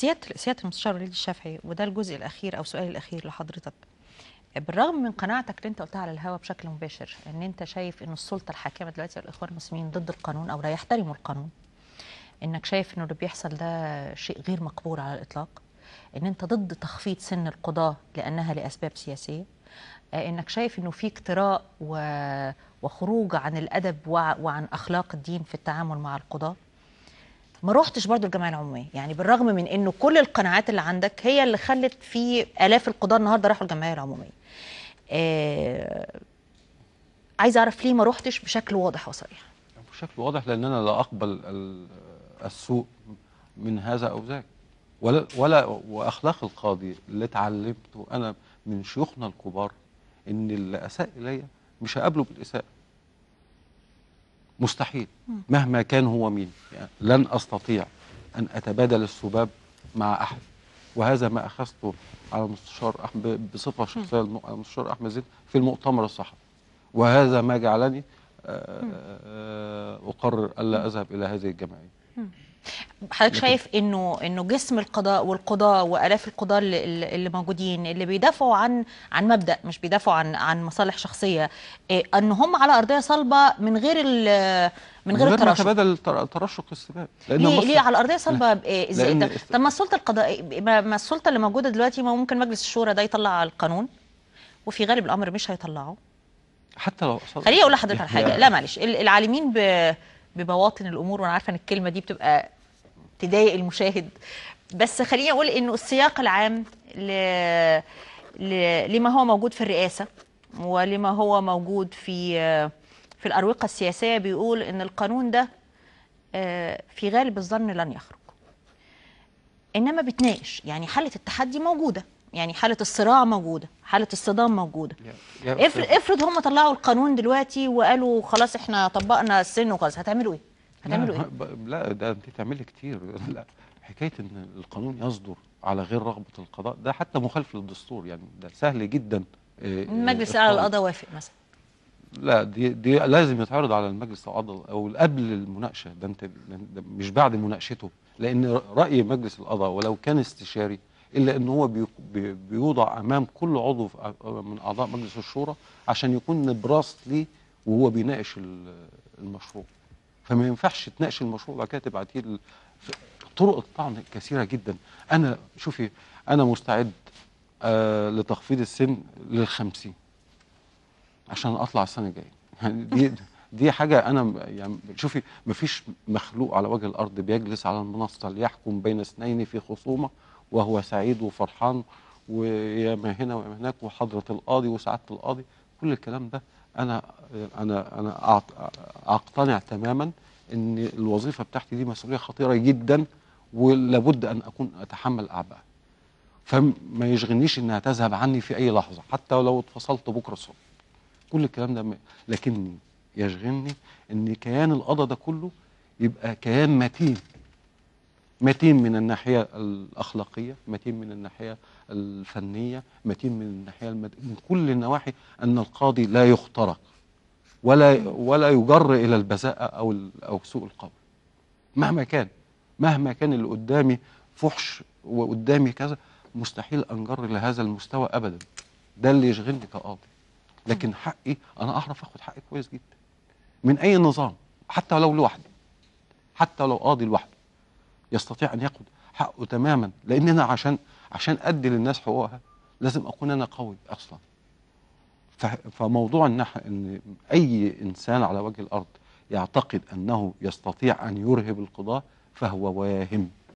سياده سيادة المستشار وليد الشافعي وده الجزء الأخير أو سؤالي الأخير لحضرتك. بالرغم من قناعتك اللي أنت قلتها على الهواء بشكل مباشر إن أنت شايف إن السلطة الحاكمة دلوقتي والإخوان المسلمين ضد القانون أو لا يحترموا القانون إنك شايف إنه اللي بيحصل ده شيء غير مقبول على الإطلاق إن أنت ضد تخفيض سن القضاة لأنها لأسباب سياسية آه، إنك شايف إنه في اقتراء و... وخروج عن الأدب وع- وعن أخلاق الدين في التعامل مع القضاة. ما روحتش برضو الجمعيه العمومية. يعني بالرغم من انه كل القناعات اللي عندك هي اللي خلت في آلاف القضاة النهارده راحوا الجمعيه العمومية. آه عايز أعرف ليه ما روحتش بشكل واضح وصريح؟ بشكل واضح لأن أنا لا أقبل ال- السوء من هذا أو ذاك. ولا ولا وأخلاق القاضي اللي اتعلمته أنا من شيوخنا الكبار إن اللي أساء الي مش هقابله بالإساءة. مستحيل مهما كان هو مين. يعني لن أستطيع أن أتبادل السباب مع أحد. وهذا ما أخذته على بصفة شخصية الم- على المستشار أحمد زين في المؤتمر الصحفي. وهذا ما جعلني آه، آه، أقرر ألا أذهب إلى هذه الجمعيه حضرتك شايف إنه إنه جسم القضاء والقضاة وآلاف القضاة اللي, اللي موجودين اللي بيدافعوا عن عن مبدأ مش بيدافعوا عن عن مصالح شخصية إيه إن هم على أرضية صلبة من غير ال- من غير ما التراشق. تبادل التر- ترشق السباب. لأن ليه ليه على أرضية صلبة؟ إيه إزاي؟ لأن طب- ما السلطة القضائيه ما السلطة اللي موجودة دلوقتي ما ممكن مجلس الشورى ده يطلع القانون؟ وفي غالب الأمر مش هيطلعه. حتى لو خليني أقول لحضرتك على حاجة. لا معلش. ال- العالمين ب- ببواطن الأمور وأنا عارفة إن الكلمة دي بتبقى تضايق المشاهد. بس خليني أقول إنه السياق العام ل... ل... لما هو موجود في الرئاسة ولما هو موجود في في الأروقة السياسية بيقول إن القانون ده آه، في غالب الظن لن يخرج. إنما بتناقش يعني حالة التحدي موجودة. يعني حالة الصراع موجودة حالة الصدام موجودة افرض افرض هم طلعوا القانون دلوقتي وقالوا خلاص إحنا طبقنا السن وخلاص هتعملوا إيه؟ هتعملوا إيه؟ لا ده انت تعملي كتير لا حكاية إن القانون يصدر على غير رغبة القضاء ده حتى مخالف للدستور يعني ده سهل جدا آه، آه، على إفطاره. القضاء وافق مثلا لا دي دي لازم يتعرض على المجلس القضاء أو قبل المناقشة ده انت ده مش بعد مناقشته لأن رأي مجلس القضاء ولو كان استشاري إلا إن هو بي بي بيوضع أمام كل عضو من أعضاء مجلس الشورى عشان يكون نبراس ليه وهو بيناقش ال- المشروع. فما ينفعش تناقش المشروع وبعد كده تبعتيه طرق الطعن كثيرة جدا. أنا شوفي أنا مستعد آه لتخفيض السن للخمسين عشان أطلع السنة الجاية. يعني دي دي حاجة أنا يعني شوفي مفيش مخلوق على وجه الأرض بيجلس على المنصة ليحكم بين اثنين في خصومة وهو سعيد وفرحان ويا ما هنا ويا ما هناك وحضرة القاضي وسعادة القاضي. كل الكلام ده أنا أنا أنا أقتنع تماما إن الوظيفة بتاعتي دي مسؤولية خطيرة جدا ولابد أن أكون أتحمل اعباءها فما يشغلنيش إنها تذهب عني في أي لحظة حتى لو اتفصلت بكرة الصبح. كل الكلام ده لكني يشغلني إن كيان القضاء ده كله يبقى كيان متين. متين من الناحية الأخلاقية متين من الناحية الفنية متين من الناحية المد... من كل النواحي أن القاضي لا يخترق ولا ولا يجر إلى البذاءه أو ال- أو سوء القول. مهما كان مهما كان اللي قدامي فحش وقدامي كذا مستحيل أنجر لهذا المستوى ابدا. ده اللي يشغلني كقاضي. لكن حقي أنا أعرف أخد حقي كويس جدا. من أي نظام؟ حتى لو لوحدي. حتى لو قاضي لوحده. يستطيع أن ياخد حقه تماما لأن أنا عشان عشان أدي للناس حقوقها لازم أكون أنا قوي أصلا. فموضوع إن إن أي إنسان على وجه الأرض يعتقد أنه يستطيع أن يرهب القضاه فهو واهم.